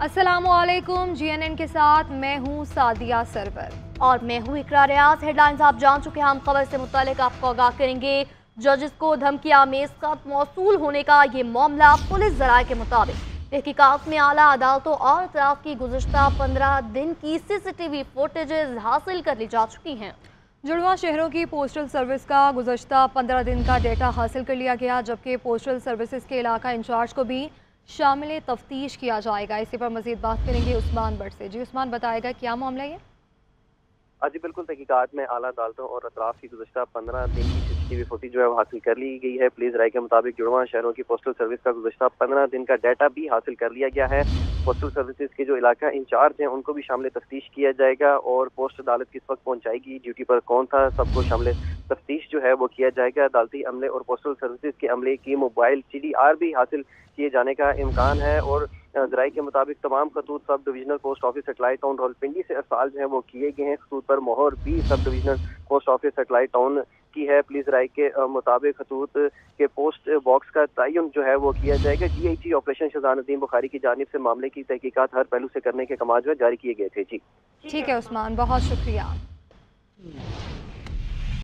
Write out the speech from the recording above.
असलकुम G N N के साथ मैं हूँ सादिया सरवर। और मैं हूँ इकरा रियाज। हेडलाइंस आप जान चुके हैं, हम खबर से मुतालिक आपको आगाह करेंगे। जजेस को धमकी आमेज का मौसू होने का ये मामला पुलिस जराये के मुताबिक। तहकीकात में आला अदालतों और अतराफ की गुजशत, पंद्रह दिन की सीसीटीवी फुटेजेस हासिल कर ली जा चुकी हैं। जुड़वा शहरों की पोस्टल सर्विस का गुजशत, पंद्रह दिन का डेटा हासिल कर लिया गया, जबकि पोस्टल सर्विसेज़ के इलाका इंचार्ज को भी शामिल तफ्तीश किया जाएगा। इसी पर मजीद बात करेंगे उस्मान भट्ट से। जी, उस्मान, बताएगा क्या मामला ये? हाँ जी, बिल्कुल। तहकीकत में आला अदालतों और अतराफ की गुजशत पंद्रह दिन की सीसीटीवी फुटेज जो है वो हासिल कर ली गई है। पुलिस राय के मुताबिक जुड़वा शहरों की पोस्टल सर्विस का गुजशत पंद्रह दिन का डाटा भी हासिल कर लिया गया है। पोस्टल सर्विसेज़ के जो इलाका इंचार्ज हैं, उनको भी शामिल तफ्तीश किया जाएगा और पोस्ट अदालत किस वक्त पहुंचाएगी ड्यूटी पर कौन था, सबको शामिल तफ्तीश जो है वो किया जाएगा। अदालती अमले और पोस्टल सर्विसेज़ के अमले की मोबाइल सी भी हासिल किए जाने का इम्कान है और जराये के मुताबिक तमाम खतूत sub divisional post office satellite town Rawalpindi से अरसाल जो है वो किए गए हैं। खतूत पर मोहर भी sub divisional post office satellite town की है। पुलिस राय के मुताबिक खतूत के पोस्ट बॉक्स का तयन जो है वो किया जाएगा। J I T operation Shajanuddin Bukhari की जानब से मामले की तहकीकत हर पहलू से करने के कमाज जो है जारी किए गए थे। जी। ठीक है, उस्मान, बहुत शुक्रिया।